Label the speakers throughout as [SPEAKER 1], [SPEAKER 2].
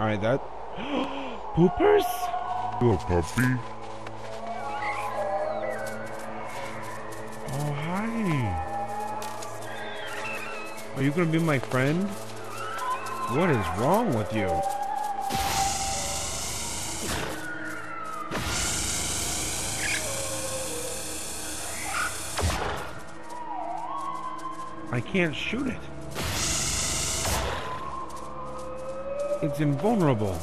[SPEAKER 1] Alright, that... Poopers?
[SPEAKER 2] Hello, puppy.
[SPEAKER 1] Oh, hi. Are you gonna be my friend? What is wrong with you? I can't shoot it. It's invulnerable.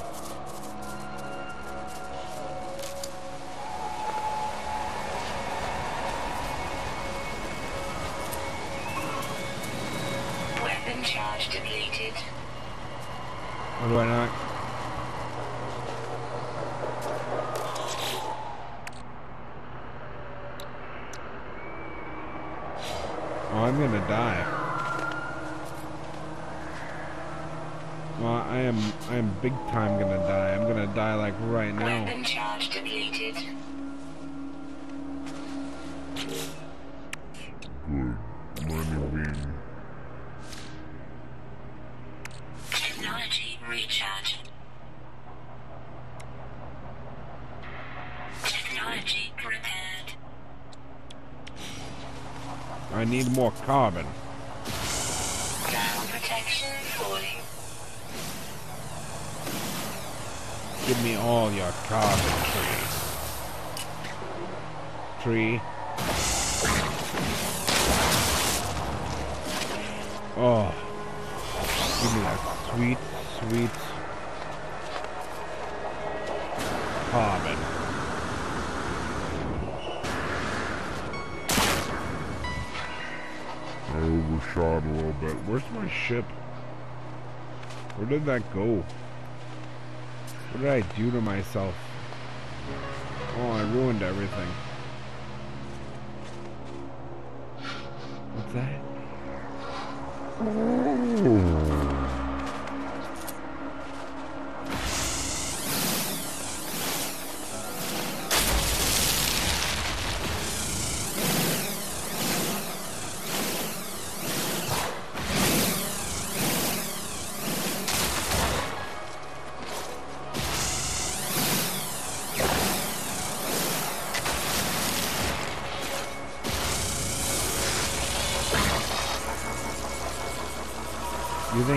[SPEAKER 3] Weapon charge depleted.
[SPEAKER 1] Or do I not? Oh, I'm gonna die. Well, I am, I am big time gonna die. I'm gonna die like right now.
[SPEAKER 3] Weapon charge depleted.
[SPEAKER 2] Good. Money bean.
[SPEAKER 3] Technology recharge. Technology repaired.
[SPEAKER 1] I need more carbon.
[SPEAKER 3] Ground protection falling.
[SPEAKER 1] Give me all your carbon, tree. Tree. Oh. Give me that sweet, sweet carbon.
[SPEAKER 2] I overshot a little bit.
[SPEAKER 1] Where's my ship? Where did that go? What did I do to myself? Oh, I ruined everything. What's that?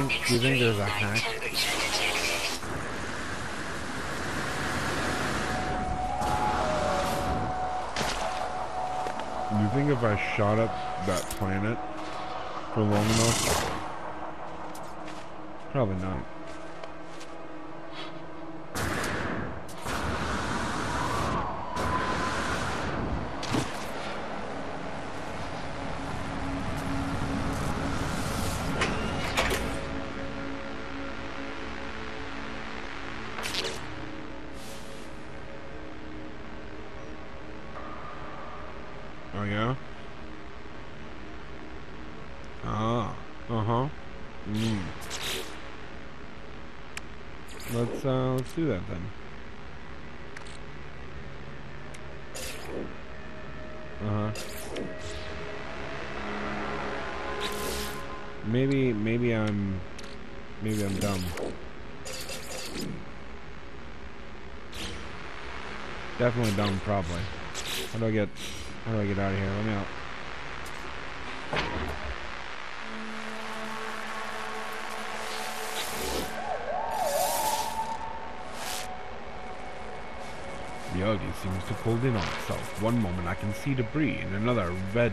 [SPEAKER 1] Think? Do you think there's a hack?
[SPEAKER 3] detected.
[SPEAKER 1] You think if I shot up that planet for long enough? Probably not. Ah, uh-huh. Mm. Let's uh let's do that then. Uh-huh. Maybe maybe I'm maybe I'm dumb. Definitely dumb probably. How do I get how do I get out of here? Let me out. The Ugly seems to fold in on itself. One moment I can see debris, and another red,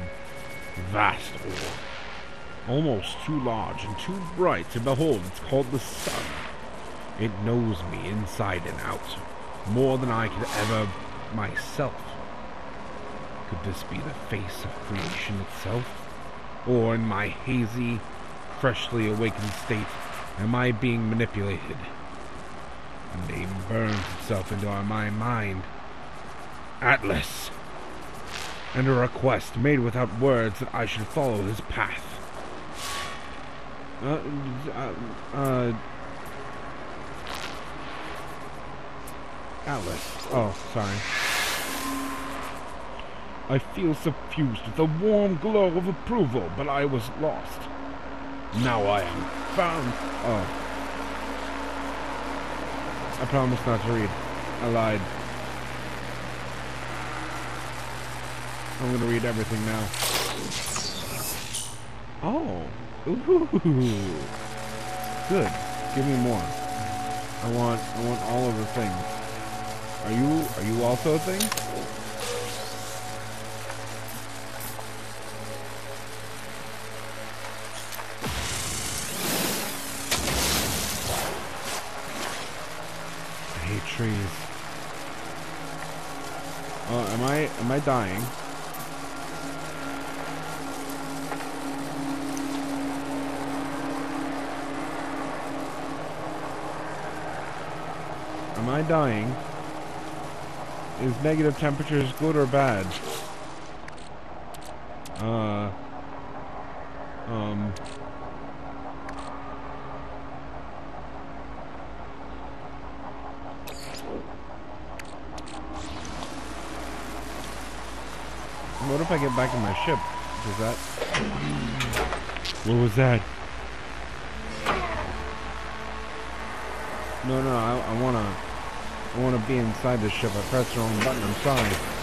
[SPEAKER 1] vast orb. Almost too large and too bright to behold. It's called the sun. It knows me inside and out, more than I could ever myself. Could this be the face of creation itself? Or in my hazy, freshly awakened state, am I being manipulated? Name burns itself into my mind. Atlas. And a request made without words that I should follow his path. Uh, uh, uh, Atlas. Oh, sorry. I feel suffused with a warm glow of approval, but I was lost. Now I am found. Oh. I promise not to read. I lied. I'm gonna read everything now. Oh. Ooh. Good. Give me more. I want I want all of the things. Are you are you also a thing? Am I dying? Am I dying? Is negative temperatures good or bad? Uh. Um. What if I get back in my ship? Does that... What was that? No, no, I, I wanna... I wanna be inside the ship. I pressed the wrong button, I'm sorry.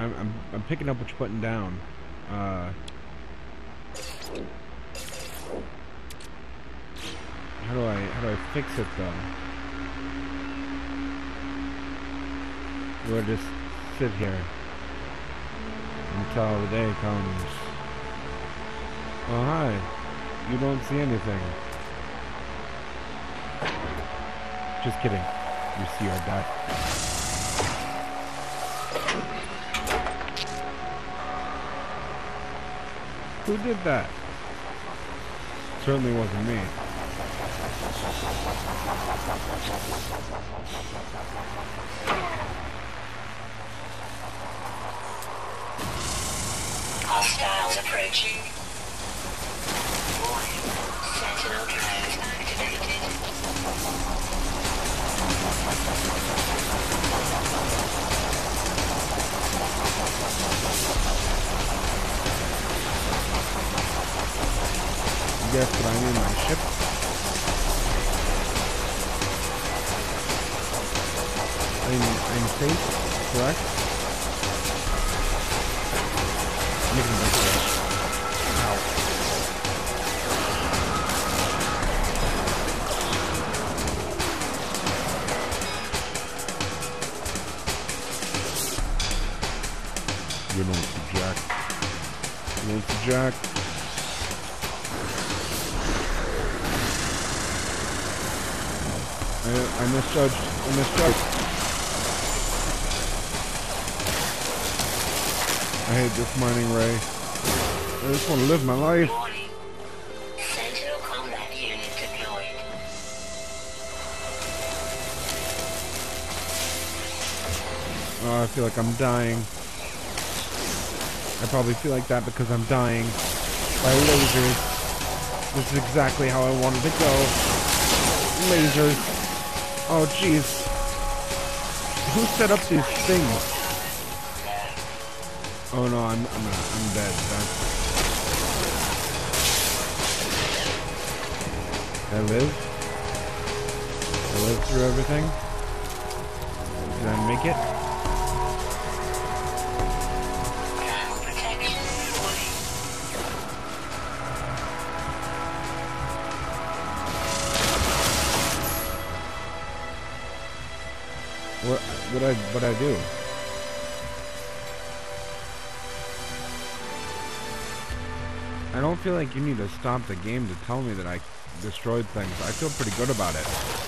[SPEAKER 1] I'm, I'm, I'm picking up what you're putting down. Uh, how do I how do I fix it though? We'll just sit here until the day comes. Oh hi, you don't see anything. Just kidding. You see our death. Who did that? Certainly wasn't me.
[SPEAKER 3] Hostiles approaching.
[SPEAKER 1] I'm in my ship? I'm, I'm safe, correct? Making my Ow. Don't see Jack. You don't see Jack. I, I misjudged. I misjudged. I hate this mining ray. I just want to live my life.
[SPEAKER 3] Warning. Sentinel combat unit deployed.
[SPEAKER 1] Oh, I feel like I'm dying. I probably feel like that because I'm dying by lasers. This is exactly how I wanted to go. Lasers. Oh, jeez. Who set up these things? Oh no, I'm I'm uh, I'm dead. I live? I live through everything? Did I make it? What what I what I do? I don't feel like you need to stop the game to tell me that I destroyed things. I feel pretty good about it.